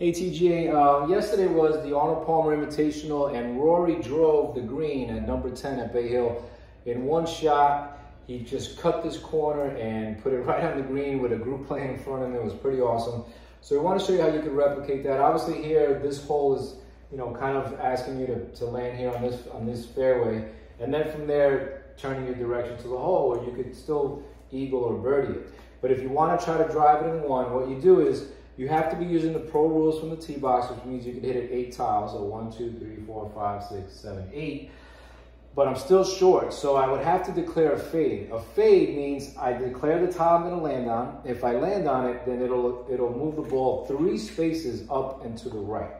Hey TGA, uh, yesterday was the Arnold Palmer Invitational and Rory drove the green at number 10 at Bay Hill. In one shot, he just cut this corner and put it right on the green with a group playing in front of him. It was pretty awesome. So we want to show you how you can replicate that. Obviously here, this hole is, you know, kind of asking you to, to land here on this, on this fairway. And then from there, turning your direction to the hole, or you could still eagle or birdie it. But if you want to try to drive it in one, what you do is you have to be using the pro rules from the tee box, which means you can hit it eight tiles. So one, two, three, four, five, six, seven, eight. But I'm still short, so I would have to declare a fade. A fade means I declare the tile I'm gonna land on. If I land on it, then it'll, it'll move the ball three spaces up and to the right.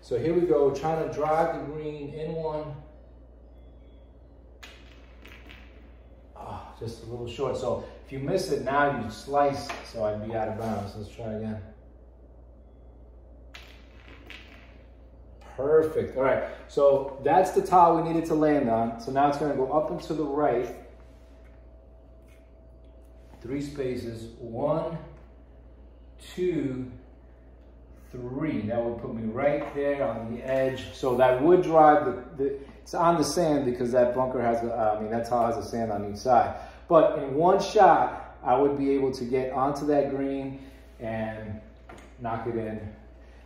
So here we go, trying to drive the green in one. Oh, just a little short. So if you miss it now, you slice, so I'd be out of bounds. Let's try again. Perfect. All right. So that's the tile we needed to land on. So now it's going to go up and to the right. Three spaces. One, two, three. That would put me right there on the edge. So that would drive the, the it's on the sand because that bunker has, a, I mean, that tile has a sand on each side. But in one shot, I would be able to get onto that green and knock it in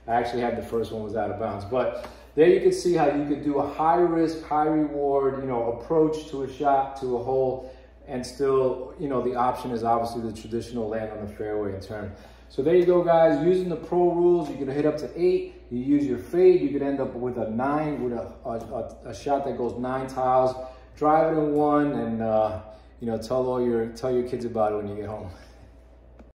I actually had the first one was out of bounds. But there you can see how you could do a high risk, high reward, you know, approach to a shot, to a hole, and still, you know, the option is obviously the traditional land on the fairway and turn. So there you go, guys. Using the pro rules, you can hit up to eight. You use your fade, you could end up with a nine, with a, a, a shot that goes nine tiles. Drive it in one, and uh, you know, tell all your tell your kids about it when you get home.